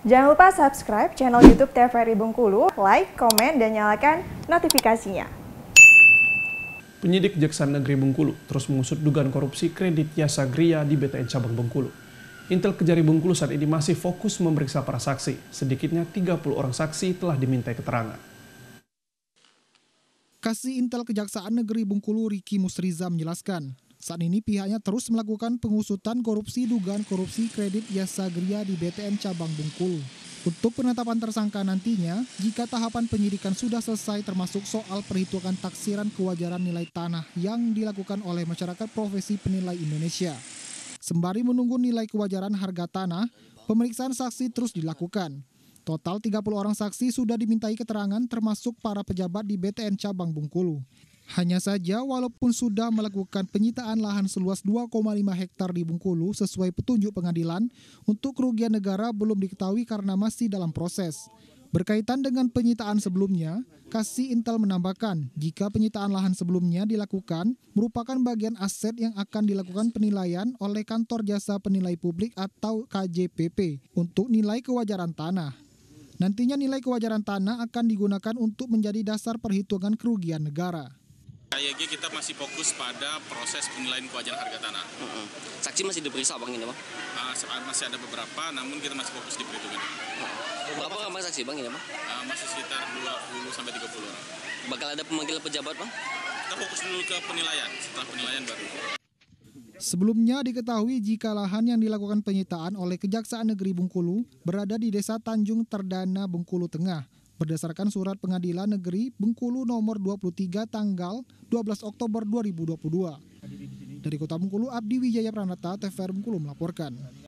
Jangan lupa subscribe channel YouTube TVRI Bengkulu, like, komen, dan nyalakan notifikasinya. Penyidik Kejaksaan Negeri Bengkulu terus mengusut dugaan korupsi kredit Yasa Gria di BTN Cabang Bengkulu. Intel Kejari Bengkulu saat ini masih fokus memeriksa para saksi. Sedikitnya 30 orang saksi telah dimintai keterangan. Kasih Intel Kejaksaan Negeri Bengkulu Riki Musriza menjelaskan, saat ini pihaknya terus melakukan pengusutan korupsi dugaan korupsi kredit Yasa Gria di BTN Cabang Bengkulu. Untuk penetapan tersangka nantinya, jika tahapan penyidikan sudah selesai termasuk soal perhitungan taksiran kewajaran nilai tanah yang dilakukan oleh masyarakat profesi penilai Indonesia. Sembari menunggu nilai kewajaran harga tanah, pemeriksaan saksi terus dilakukan. Total 30 orang saksi sudah dimintai keterangan termasuk para pejabat di BTN Cabang Bengkulu. Hanya saja walaupun sudah melakukan penyitaan lahan seluas 2,5 hektar di Bengkulu sesuai petunjuk pengadilan, untuk kerugian negara belum diketahui karena masih dalam proses. Berkaitan dengan penyitaan sebelumnya, Kasih Intel menambahkan jika penyitaan lahan sebelumnya dilakukan merupakan bagian aset yang akan dilakukan penilaian oleh Kantor Jasa Penilai Publik atau KJPP untuk nilai kewajaran tanah. Nantinya nilai kewajaran tanah akan digunakan untuk menjadi dasar perhitungan kerugian negara. KYG kita masih fokus pada proses penilaian kewajaran harga tanah. Mm-mm. Saksi masih diperiksa bang ini bang? Uh, masih ada beberapa, namun kita masih fokus di perhitungan. Berapa orang saksi bang ini bang? Uh, masih sekitar 20 sampai 30 orang. Bakal ada pemanggilan pejabat bang? Kita fokus dulu ke penilaian, setelah penilaian baru. Sebelumnya diketahui jika lahan yang dilakukan penyitaan oleh Kejaksaan Negeri Bengkulu berada di Desa Tanjung Terdana Bengkulu Tengah berdasarkan surat pengadilan negeri Bengkulu nomor 23 tanggal 12 Oktober 2022. Dari Kota Bengkulu, Abdi Wijaya Pranata, TVR Bengkulu melaporkan.